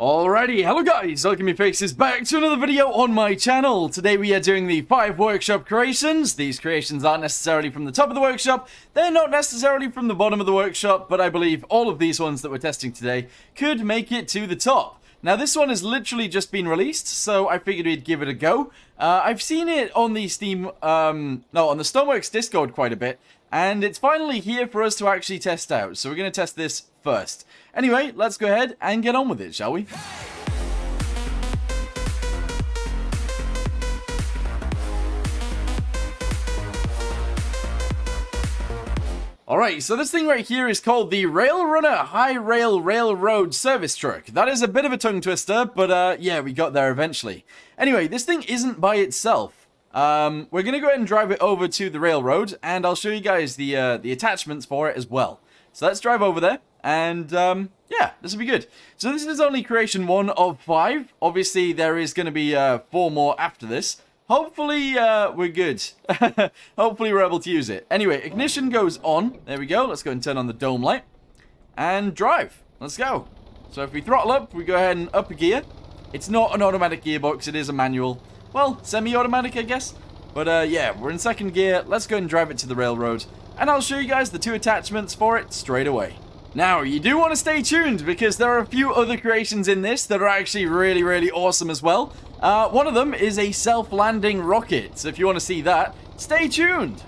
Alrighty, hello guys, Welcome. Alchemy Fixes back to another video on my channel. Today we are doing the 5 workshop creations. These creations aren't necessarily from the top of the workshop, they're not necessarily from the bottom of the workshop, but I believe all of these ones that we're testing today could make it to the top. Now this one has literally just been released, so I figured we'd give it a go. Uh, I've seen it on the Steam, um, no, on the Stormworks Discord quite a bit, and it's finally here for us to actually test out, so we're going to test this first. Anyway, let's go ahead and get on with it, shall we? Alright, so this thing right here is called the Rail Runner Hi-Rail Railroad Service Truck. That is a bit of a tongue twister, but uh, yeah, we got there eventually. Anyway, this thing isn't by itself. Um, we're going to go ahead and drive it over to the railroad, and I'll show you guys the, uh, the attachments for it as well. So let's drive over there. And, um, yeah, this will be good. So this is only creation one of five. Obviously, there is going to be uh, four more after this. Hopefully, uh, we're good. Hopefully, we're able to use it. Anyway, ignition goes on. There we go. Let's go and turn on the dome light. And drive. Let's go. So if we throttle up, we go ahead and up a gear. It's not an automatic gearbox. It is a manual. Well, semi-automatic, I guess. But, uh, yeah, we're in second gear. Let's go and drive it to the railroad. And I'll show you guys the two attachments for it straight away. Now, you do want to stay tuned because there are a few other creations in this that are actually really, really awesome as well. Uh, one of them is a self-landing rocket, so if you want to see that, stay tuned.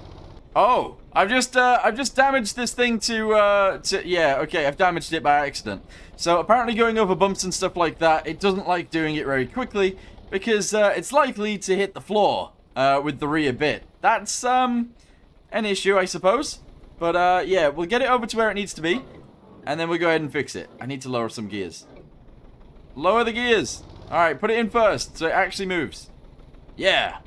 Oh, I've just uh, I've just damaged this thing to uh, to yeah okay I've damaged it by accident. So apparently going over bumps and stuff like that, it doesn't like doing it very quickly because uh, it's likely to hit the floor uh, with the rear bit. That's um an issue I suppose. But uh, yeah, we'll get it over to where it needs to be. And then we'll go ahead and fix it. I need to lower some gears. Lower the gears. Alright, put it in first so it actually moves. Yeah.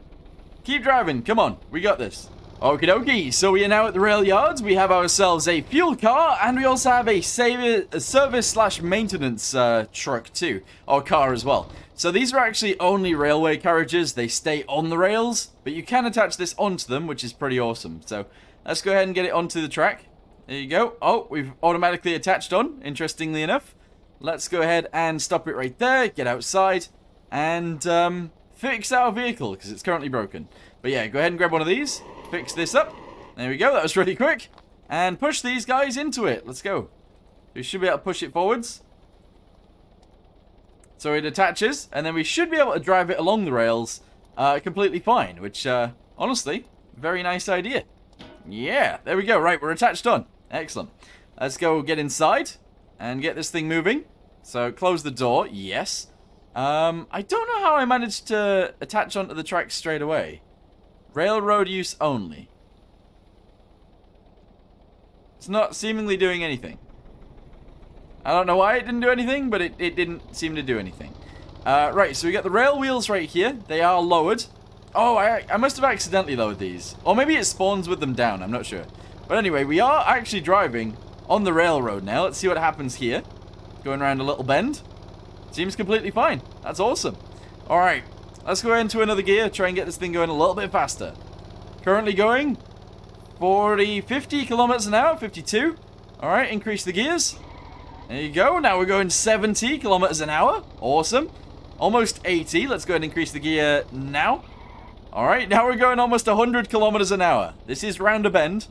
Keep driving. Come on. We got this. Okie dokie. So we are now at the rail yards. We have ourselves a fuel car and we also have a, service slash maintenance uh, truck too. Or car as well. So these are actually only railway carriages. They stay on the rails. But you can attach this onto them, which is pretty awesome. So let's go ahead and get it onto the track. There you go. Oh, we've automatically attached on, interestingly enough. Let's go ahead and stop it right there, get outside, and um, fix our vehicle, because it's currently broken. But yeah, go ahead and grab one of these, fix this up. There we go, that was really quick. And push these guys into it. Let's go. We should be able to push it forwards. So it attaches, and then we should be able to drive it along the rails uh, completely fine, which, uh, honestly, very nice idea. Yeah, there we go. Right, we're attached on. Excellent. Let's go get inside and get this thing moving. So close the door. Yes. Um, I don't know how I managed to attach onto the track straight away. Railroad use only. It's not seemingly doing anything. I don't know why it didn't do anything, but it, it didn't seem to do anything. Uh, right, so we got the rail wheels right here. They are lowered. Oh, I, I must have accidentally lowered these. Or maybe it spawns with them down. I'm not sure. But anyway, we are actually driving on the railroad now. Let's see what happens here. Going around a little bend. Seems completely fine. That's awesome. All right. Let's go into another gear. Try and get this thing going a little bit faster. Currently going 40, 50 kilometers an hour. 52. All right. Increase the gears. There you go. Now we're going 70 kilometers an hour. Awesome. Almost 80. Let's go and increase the gear now. All right. Now we're going almost 100 kilometers an hour. This is round a bend.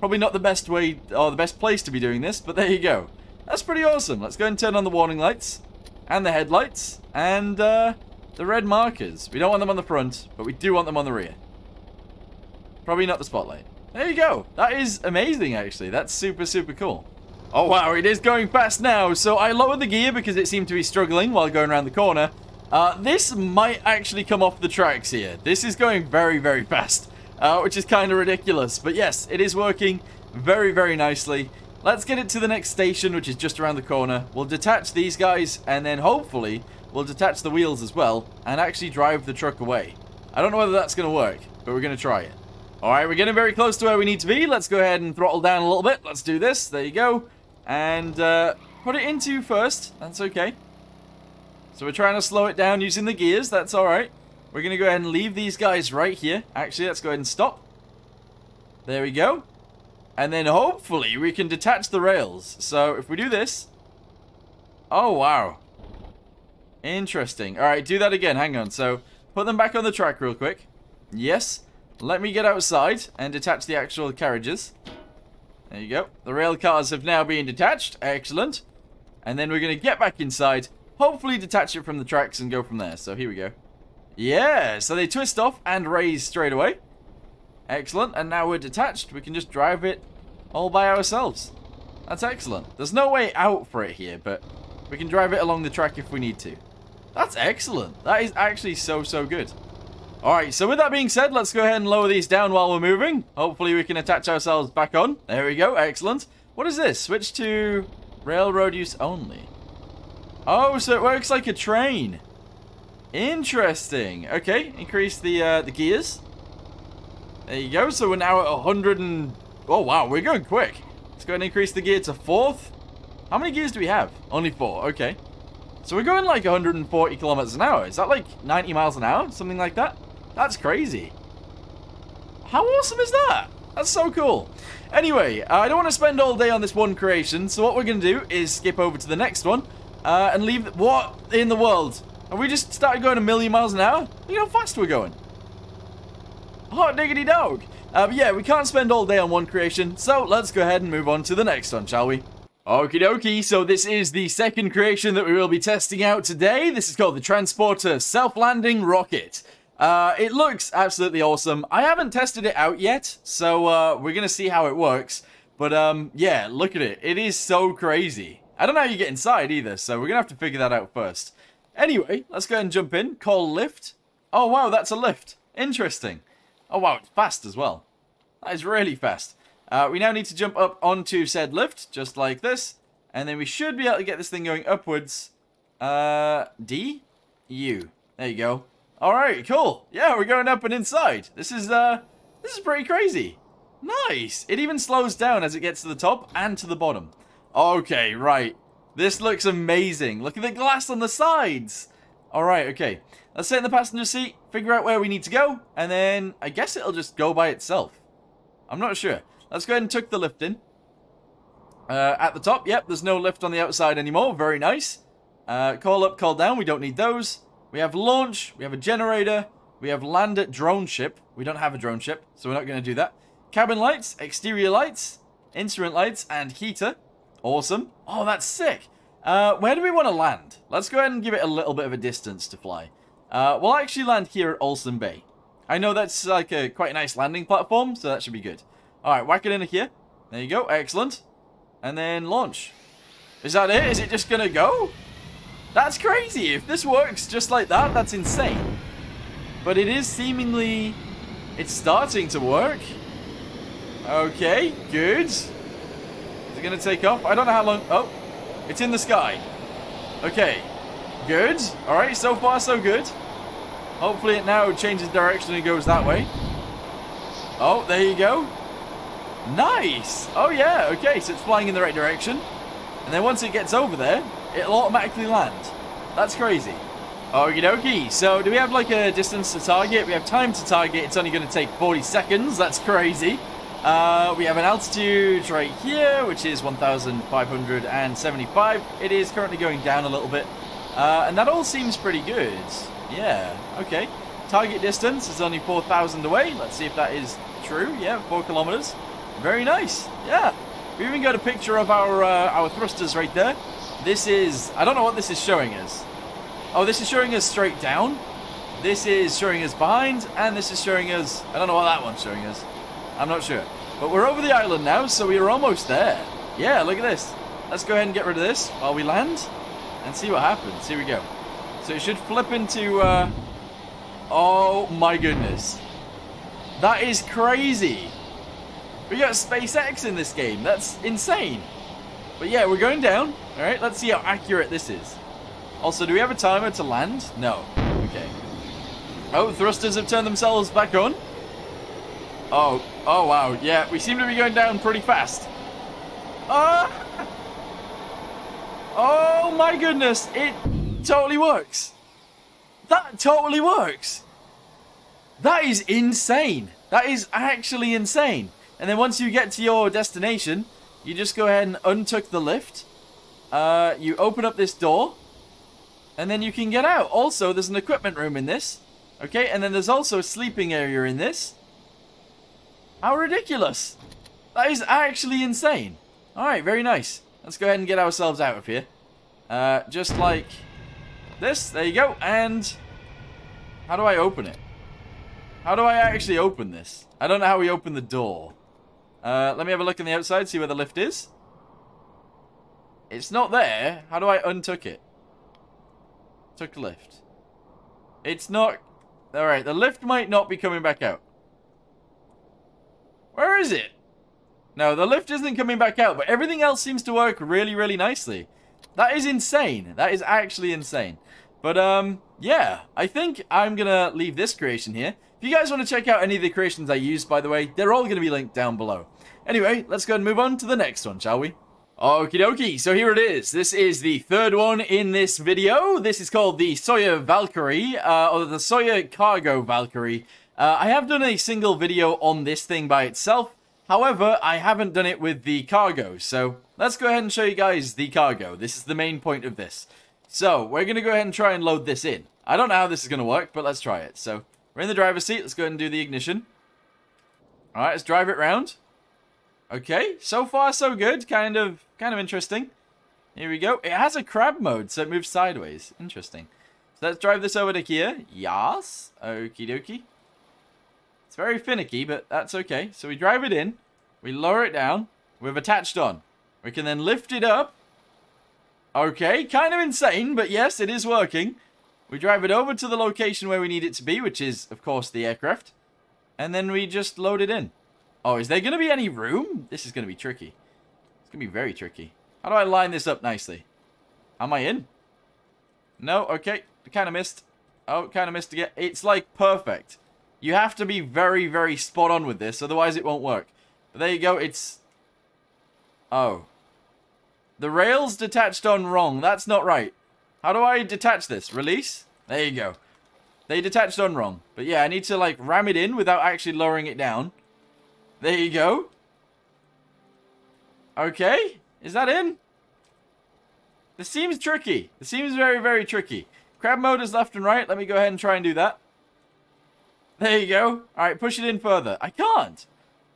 Probably not the best way or the best place to be doing this, but there you go. That's pretty awesome. Let's go and turn on the warning lights and the headlights and uh, the red markers. We don't want them on the front, but we do want them on the rear. Probably not the spotlight. There you go. That is amazing, actually. That's super, super cool. Oh, wow. It is going fast now. So I lowered the gear because it seemed to be struggling while going around the corner. Uh, this might actually come off the tracks here. This is going very, very fast uh, which is kind of ridiculous. But yes, it is working very, very nicely. Let's get it to the next station, which is just around the corner. We'll detach these guys, and then hopefully we'll detach the wheels as well, and actually drive the truck away. I don't know whether that's going to work, but we're going to try it. Alright, we're getting very close to where we need to be. Let's go ahead and throttle down a little bit. Let's do this. There you go. And uh, put it into first. That's okay. So we're trying to slow it down using the gears. That's alright. We're going to go ahead and leave these guys right here. Actually, let's go ahead and stop. There we go. And then hopefully we can detach the rails. So if we do this... Oh, wow. Interesting. All right, do that again. Hang on. So, put them back on the track real quick. Yes. Let me get outside and detach the actual carriages. There you go. The rail cars have now been detached. Excellent. And then we're going to get back inside, hopefully detach it from the tracks and go from there. So here we go. Yeah, so they twist off and raise straight away. Excellent. And now we're detached. We can just drive it all by ourselves. That's excellent. There's no way out for it here, but we can drive it along the track if we need to. That's excellent. That is actually so, so good. Alright, so with that being said, let's go ahead and lower these down while we're moving. Hopefully we can attach ourselves back on. There we go, excellent. What is this? Switch to railroad use only. Oh, so it works like a train. Interesting. Okay, increase the uh, the gears. There you go. So we're now at 100 and... Oh, wow. We're going quick. Let's go and increase the gear to fourth. How many gears do we have? Only four. Okay. So we're going like 140 kilometers an hour. Is that like 90 miles an hour? Something like that? That's crazy. How awesome is that? That's so cool. Anyway, uh, I don't want to spend all day on this one creation, so what we're going to do is skip over to the next one uh, and leave... What in the world? Have we just started going a million miles an hour? Look how fast we're going. Hot diggity dog. Uh, but yeah, we can't spend all day on one creation, so let's go ahead and move on to the next one, shall we? Okie dokie, so this is the second creation that we will be testing out today. This is called the Transporter Self-Landing Rocket. Uh, it looks absolutely awesome. I haven't tested it out yet, so uh, we're going to see how it works. But um, yeah, look at it. It is so crazy. I don't know how you get inside either, so we're going to have to figure that out first. Anyway, let's go ahead and jump in. Call lift. Oh, wow, that's a lift. Interesting. Oh, wow, it's fast as well. That is really fast. Uh, we now need to jump up onto said lift, just like this. And then we should be able to get this thing going upwards. Uh, D? U. There you go. Alright, cool. Yeah, we're going up and inside. This is, uh, this is pretty crazy. Nice. It even slows down as it gets to the top and to the bottom. Okay, right. This looks amazing. Look at the glass on the sides. Alright, okay. Let's sit in the passenger seat, figure out where we need to go, and then I guess it'll just go by itself. I'm not sure. Let's go ahead and tuck the lift in. Uh, at the top, yep, there's no lift on the outside anymore. Very nice. Uh, call up, call down. We don't need those. We have launch. We have a generator. We have land at drone ship. We don't have a drone ship, so we're not going to do that. Cabin lights, exterior lights, instrument lights, and heater. Awesome. Oh, that's sick. Uh, where do we want to land? Let's go ahead and give it a little bit of a distance to fly. Uh, we'll actually land here at Ulsan Bay. I know that's like a quite a nice landing platform, so that should be good. Alright, whack it into here. There you go, excellent. And then launch. Is that it? Is it just gonna go? That's crazy. If this works just like that, that's insane. But it is seemingly... It's starting to work. Okay, good. Is it going to take off? I don't know how long... Oh, it's in the sky. Okay, good. All right, so far so good. Hopefully it now changes direction and goes that way. Oh, there you go. Nice. Oh, yeah. Okay, so it's flying in the right direction. And then once it gets over there, it'll automatically land. That's crazy. Okie dokie. So, do we have like a distance to target? We have time to target. It's only going to take 40 seconds. That's crazy. Uh, we have an altitude right here, which is 1,575. It is currently going down a little bit. Uh, and that all seems pretty good. Yeah, okay. Target distance is only 4,000 away. Let's see if that is true. Yeah, 4 kilometers. Very nice. Yeah. We even got a picture of our uh, our thrusters right there. This is... I don't know what this is showing us. Oh, this is showing us straight down. This is showing us behind. And this is showing us... I don't know what that one's showing us. I'm not sure. But we're over the island now, so we are almost there. Yeah, look at this. Let's go ahead and get rid of this while we land. And see what happens. Here we go. So it should flip into... Uh... Oh my goodness. That is crazy. We got SpaceX in this game. That's insane. But yeah, we're going down. All right, let's see how accurate this is. Also, do we have a timer to land? No. Okay. Oh, thrusters have turned themselves back on. Oh, oh wow. Yeah, we seem to be going down pretty fast. Ah! Oh my goodness, it totally works. That totally works. That is insane. That is actually insane. And then once you get to your destination, you just go ahead and untuck the lift. Uh, you open up this door. And then you can get out. Also, there's an equipment room in this. Okay, and then there's also a sleeping area in this. How ridiculous. That is actually insane. Alright, very nice. Let's go ahead and get ourselves out of here. Uh, just like this. There you go. And how do I open it? How do I actually open this? I don't know how we open the door. Uh, let me have a look on the outside, see where the lift is. It's not there. How do I untuck it? Took lift. It's not... Alright, the lift might not be coming back out. Where is it? No, the lift isn't coming back out, but everything else seems to work really, really nicely. That is insane. That is actually insane. But, um, yeah, I think I'm going to leave this creation here. If you guys want to check out any of the creations I used, by the way, they're all going to be linked down below. Anyway, let's go and move on to the next one, shall we? Okie dokie, so here it is. This is the third one in this video. This is called the Sawyer Valkyrie, uh, or the Sawyer Cargo Valkyrie. Uh, I have done a single video on this thing by itself. However, I haven't done it with the cargo, so let's go ahead and show you guys the cargo. This is the main point of this. So, we're going to go ahead and try and load this in. I don't know how this is going to work, but let's try it. So, we're in the driver's seat. Let's go ahead and do the ignition. Alright, let's drive it round. Okay, so far so good. Kind of, kind of interesting. Here we go. It has a crab mode, so it moves sideways. Interesting. So let's drive this over to here. Yes. Okie dokie. It's very finicky, but that's okay. So we drive it in. We lower it down. We've attached on. We can then lift it up. Okay, kind of insane, but yes, it is working. We drive it over to the location where we need it to be, which is, of course, the aircraft. And then we just load it in. Oh, is there going to be any room? This is going to be tricky. It's going to be very tricky. How do I line this up nicely? Am I in? No, okay. Kind of missed. Oh, kind of missed again. It's like perfect. You have to be very, very spot on with this, otherwise it won't work. But there you go. It's... Oh. The rail's detached on wrong. That's not right. How do I detach this? Release? There you go. They detached on wrong. But yeah, I need to like ram it in without actually lowering it down. There you go. Okay. Is that in? This seems tricky. This seems very, very tricky. Crab mode is left and right. Let me go ahead and try and do that. There you go. Alright, push it in further. I can't.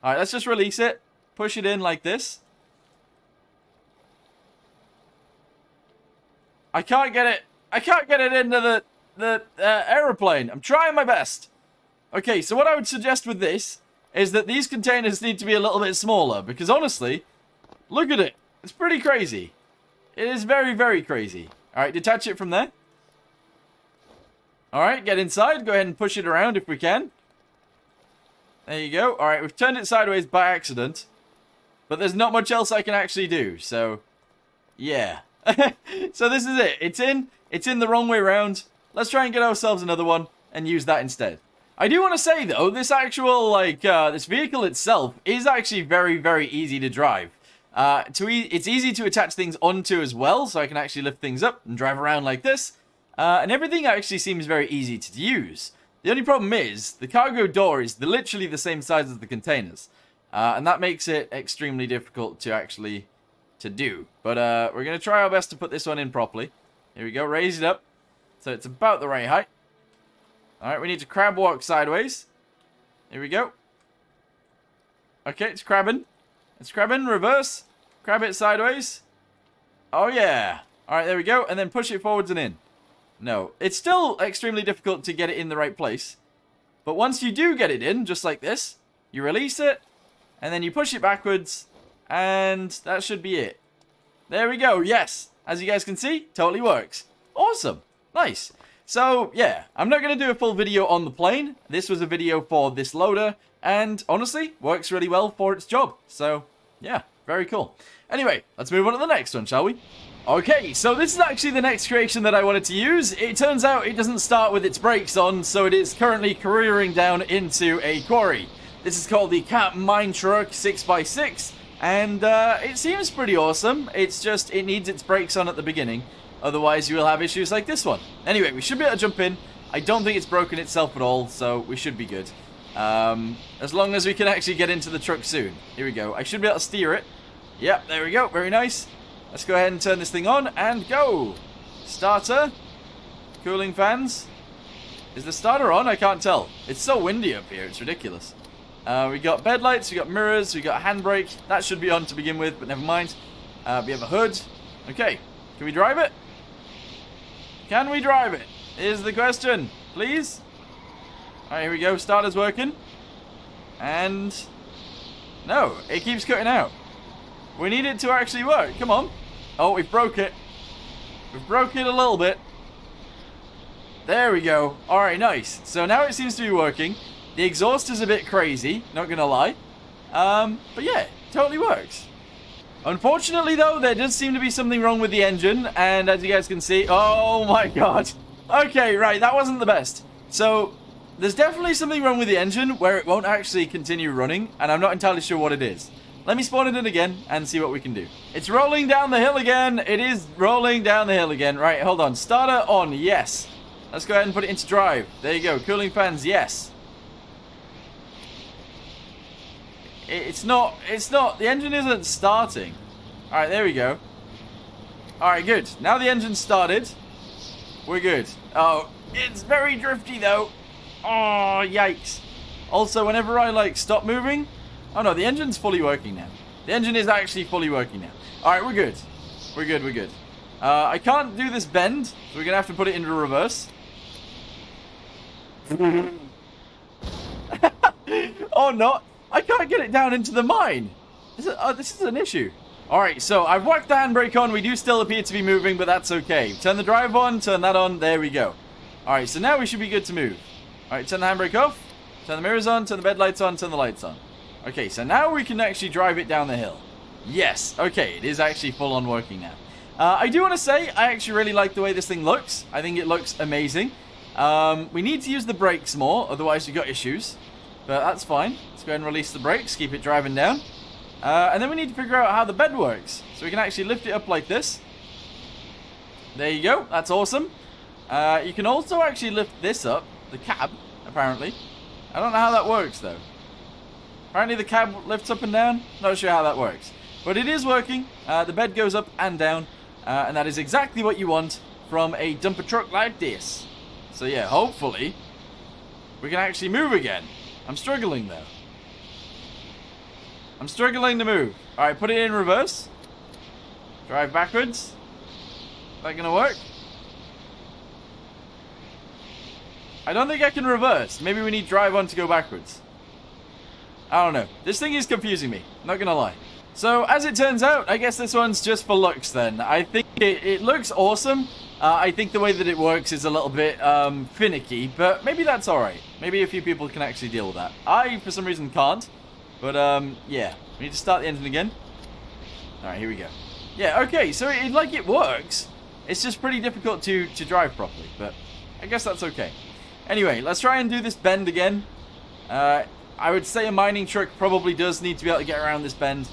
Alright, let's just release it. Push it in like this. I can't get it. I can't get it into the, the uh, aeroplane. I'm trying my best. Okay, so what I would suggest with this is that these containers need to be a little bit smaller because honestly, look at it. It's pretty crazy. It is very, very crazy. Alright, detach it from there. Alright, get inside. Go ahead and push it around if we can. There you go. Alright, we've turned it sideways by accident. But there's not much else I can actually do, so... Yeah. so this is it. It's in. It's in the wrong way around. Let's try and get ourselves another one and use that instead. I do want to say, though, this actual, like, uh, this vehicle itself is actually very, very easy to drive. Uh, to e it's easy to attach things onto as well, so I can actually lift things up and drive around like this. Uh, and everything actually seems very easy to use. The only problem is, the cargo door is the, literally the same size as the containers. Uh, and that makes it extremely difficult to actually to do. But uh, we're going to try our best to put this one in properly. Here we go, raise it up. So it's about the right height. Alright, we need to crab walk sideways. Here we go. Okay, it's crabbing. It's crabbing, reverse. Crab it sideways. Oh yeah. Alright, there we go. And then push it forwards and in. No. It's still extremely difficult to get it in the right place. But once you do get it in, just like this, you release it, and then you push it backwards, and that should be it. There we go. Yes. As you guys can see, totally works. Awesome. Nice. So, yeah, I'm not going to do a full video on the plane. This was a video for this loader, and honestly, works really well for its job. So, yeah, very cool. Anyway, let's move on to the next one, shall we? Okay, so this is actually the next creation that I wanted to use. It turns out it doesn't start with its brakes on, so it is currently careering down into a quarry. This is called the Cat Mine Truck 6x6, and uh, it seems pretty awesome. It's just, it needs its brakes on at the beginning. Otherwise, you will have issues like this one. Anyway, we should be able to jump in. I don't think it's broken itself at all, so we should be good. Um, as long as we can actually get into the truck soon. Here we go. I should be able to steer it. Yep, there we go. Very nice. Let's go ahead and turn this thing on and go. Starter. Cooling fans. Is the starter on? I can't tell. It's so windy up here. It's ridiculous. Uh, we got bed lights, we got mirrors, we got a handbrake. That should be on to begin with, but never mind. Uh, we have a hood. Okay. Can we drive it? Can we drive it? Is the question. Please? Alright, here we go. Starter's working. And... No, it keeps cutting out. We need it to actually work. Come on. Oh, we've broke it. We've broke it a little bit. There we go. Alright, nice. So now it seems to be working. The exhaust is a bit crazy, not gonna lie. Um, but yeah, totally works. Unfortunately though, there does seem to be something wrong with the engine, and as you guys can see, oh my god. Okay, right, that wasn't the best. So, there's definitely something wrong with the engine where it won't actually continue running, and I'm not entirely sure what it is. Let me spawn it in again and see what we can do. It's rolling down the hill again. It is rolling down the hill again. Right, hold on. Starter on, yes. Let's go ahead and put it into drive. There you go. Cooling fans, yes. It's not, it's not, the engine isn't starting. Alright, there we go. Alright, good. Now the engine's started. We're good. Oh, it's very drifty though. Oh, yikes. Also, whenever I like stop moving, Oh no, the engine's fully working now. The engine is actually fully working now. Alright, we're good. We're good, we're good. Uh, I can't do this bend, so we're going to have to put it into reverse. oh no, I can't get it down into the mine. This is, oh, this is an issue. Alright, so I've whacked the handbrake on. We do still appear to be moving, but that's okay. Turn the drive on, turn that on. There we go. Alright, so now we should be good to move. Alright, turn the handbrake off. Turn the mirrors on, turn the bed lights on, turn the lights on. Okay, so now we can actually drive it down the hill. Yes, okay, it is actually full on working now. Uh, I do want to say, I actually really like the way this thing looks. I think it looks amazing. Um, we need to use the brakes more, otherwise we've got issues. But that's fine. Let's go ahead and release the brakes, keep it driving down. Uh, and then we need to figure out how the bed works. So we can actually lift it up like this. There you go, that's awesome. Uh, you can also actually lift this up, the cab, apparently. I don't know how that works though. Apparently the cab lifts up and down. Not sure how that works. But it is working. Uh, the bed goes up and down. Uh, and that is exactly what you want from a dumper truck like this. So yeah, hopefully we can actually move again. I'm struggling though. I'm struggling to move. Alright, put it in reverse. Drive backwards. Is That gonna work? I don't think I can reverse. Maybe we need drive on to go backwards. I don't know. This thing is confusing me. Not gonna lie. So, as it turns out, I guess this one's just for looks then. I think it, it looks awesome. Uh, I think the way that it works is a little bit um, finicky, but maybe that's alright. Maybe a few people can actually deal with that. I, for some reason, can't. But, um, yeah. We need to start the engine again. Alright, here we go. Yeah, okay, so it, like it works. It's just pretty difficult to, to drive properly, but I guess that's okay. Anyway, let's try and do this bend again. Uh, I would say a mining truck probably does need to be able to get around this bend,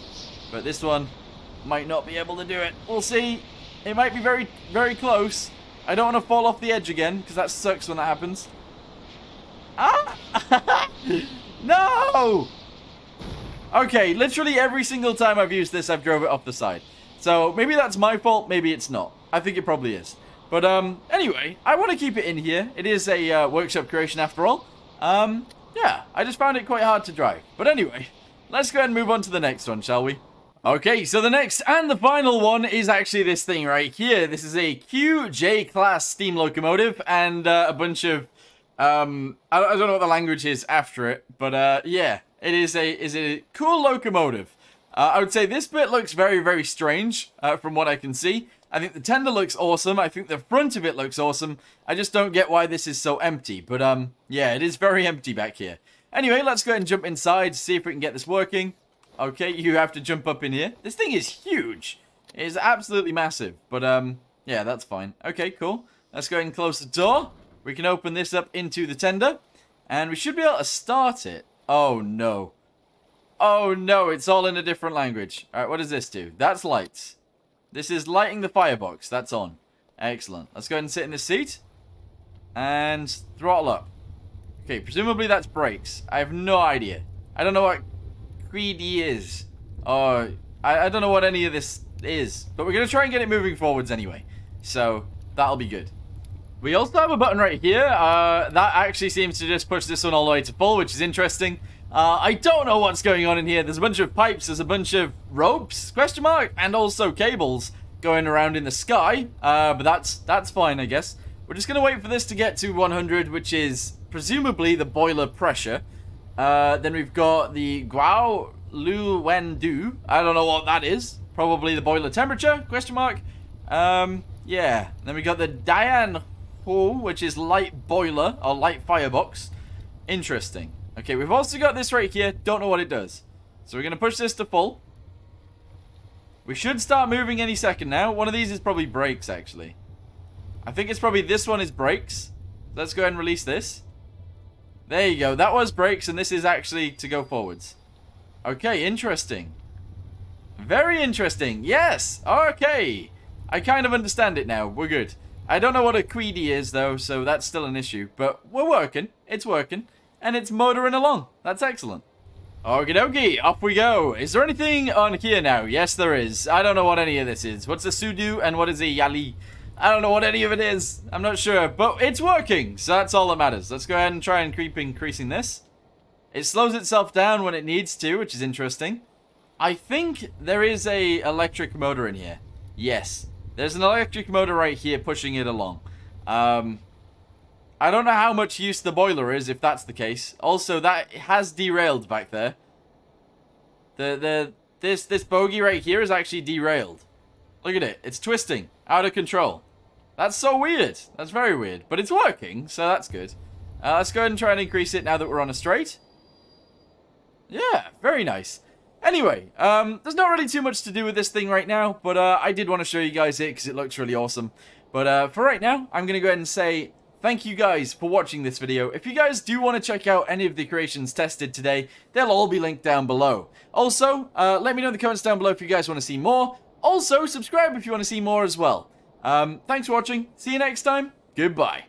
but this one might not be able to do it. We'll see. It might be very, very close. I don't want to fall off the edge again, because that sucks when that happens. Ah! no! Okay, literally every single time I've used this, I've drove it off the side. So maybe that's my fault, maybe it's not. I think it probably is. But um, anyway, I want to keep it in here. It is a uh, workshop creation after all. Um, yeah, I just found it quite hard to drive. But anyway, let's go ahead and move on to the next one, shall we? Okay, so the next and the final one is actually this thing right here. This is a QJ class steam locomotive and uh, a bunch of um I, I, don't know what the language is after it, but uh yeah, it is a is a cool locomotive. Uh, I would say this bit looks very very strange uh, from what I can see. I think the tender looks awesome. I think the front of it looks awesome. I just don't get why this is so empty. But, um, yeah, it is very empty back here. Anyway, let's go ahead and jump inside, see if we can get this working. Okay, you have to jump up in here. This thing is huge. It is absolutely massive. But, um, yeah, that's fine. Okay, cool. Let's go ahead and close the door. We can open this up into the tender. And we should be able to start it. Oh, no. Oh, no, it's all in a different language. All right, what does this do? That's lights. This is lighting the firebox. That's on. Excellent. Let's go ahead and sit in this seat. And throttle up. Okay, presumably that's brakes. I have no idea. I don't know what greedy is. Or, I, I don't know what any of this is. But we're going to try and get it moving forwards anyway. So, that'll be good. We also have a button right here. Uh, that actually seems to just push this one all the way to full, which is interesting. Uh, I don't know what's going on in here. There's a bunch of pipes, there's a bunch of ropes, question mark, and also cables going around in the sky. Uh, but that's that's fine, I guess. We're just going to wait for this to get to 100, which is presumably the boiler pressure. Uh, then we've got the Guao Lu Wen Du. I don't know what that is. Probably the boiler temperature, question mark. Um, yeah. Then we got the Dian Ho, which is light boiler, or light firebox. Interesting. Okay, we've also got this right here. Don't know what it does. So we're going to push this to full. We should start moving any second now. One of these is probably brakes, actually. I think it's probably this one is brakes. Let's go ahead and release this. There you go. That was brakes, and this is actually to go forwards. Okay, interesting. Very interesting. Yes. Okay. I kind of understand it now. We're good. I don't know what a queedy is, though, so that's still an issue. But we're working. It's working. And it's motoring along. That's excellent. Okie dokie, off we go. Is there anything on here now? Yes, there is. I don't know what any of this is. What's a sudo and what is a yali? I don't know what any of it is. I'm not sure, but it's working, so that's all that matters. Let's go ahead and try and keep increasing this. It slows itself down when it needs to, which is interesting. I think there is a electric motor in here. Yes, there's an electric motor right here pushing it along. Um, I don't know how much use the boiler is, if that's the case. Also, that has derailed back there. The, the, this, this bogey right here is actually derailed. Look at it. It's twisting. Out of control. That's so weird. That's very weird. But it's working, so that's good. Uh, let's go ahead and try and increase it now that we're on a straight. Yeah, very nice. Anyway, um, there's not really too much to do with this thing right now, but uh, I did want to show you guys it because it looks really awesome. But uh, for right now, I'm going to go ahead and say thank you guys for watching this video. If you guys do want to check out any of the creations tested today, they'll all be linked down below. Also, uh, let me know in the comments down below if you guys want to see more. Also, subscribe if you want to see more as well. Um, thanks for watching. See you next time. Goodbye.